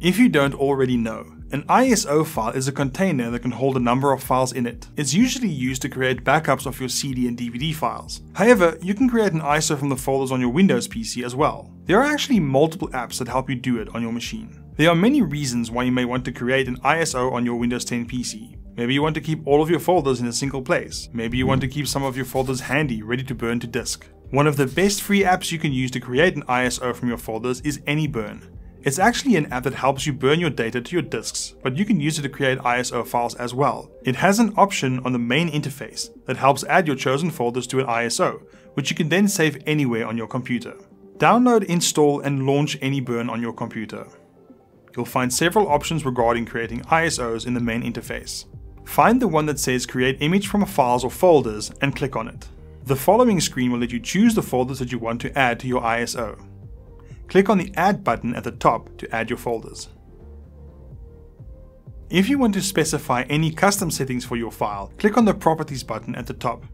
If you don't already know, an ISO file is a container that can hold a number of files in it. It's usually used to create backups of your CD and DVD files. However, you can create an ISO from the folders on your Windows PC as well. There are actually multiple apps that help you do it on your machine. There are many reasons why you may want to create an ISO on your Windows 10 PC. Maybe you want to keep all of your folders in a single place. Maybe you want to keep some of your folders handy, ready to burn to disk. One of the best free apps you can use to create an ISO from your folders is AnyBurn. It's actually an app that helps you burn your data to your disks, but you can use it to create ISO files as well. It has an option on the main interface that helps add your chosen folders to an ISO, which you can then save anywhere on your computer. Download, install and launch AnyBurn on your computer. You'll find several options regarding creating ISOs in the main interface. Find the one that says create image from files or folders and click on it. The following screen will let you choose the folders that you want to add to your ISO. Click on the Add button at the top to add your folders. If you want to specify any custom settings for your file, click on the Properties button at the top.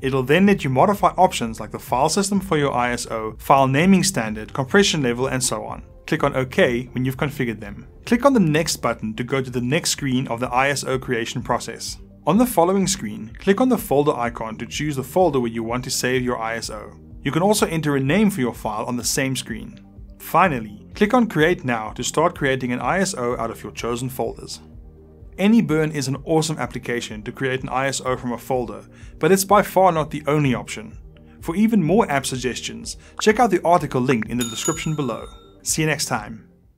It'll then let you modify options like the file system for your ISO, file naming standard, compression level, and so on. Click on OK when you've configured them. Click on the Next button to go to the next screen of the ISO creation process. On the following screen, click on the folder icon to choose the folder where you want to save your ISO. You can also enter a name for your file on the same screen. Finally, click on Create Now to start creating an ISO out of your chosen folders. AnyBurn is an awesome application to create an ISO from a folder, but it's by far not the only option. For even more app suggestions, check out the article linked in the description below. See you next time.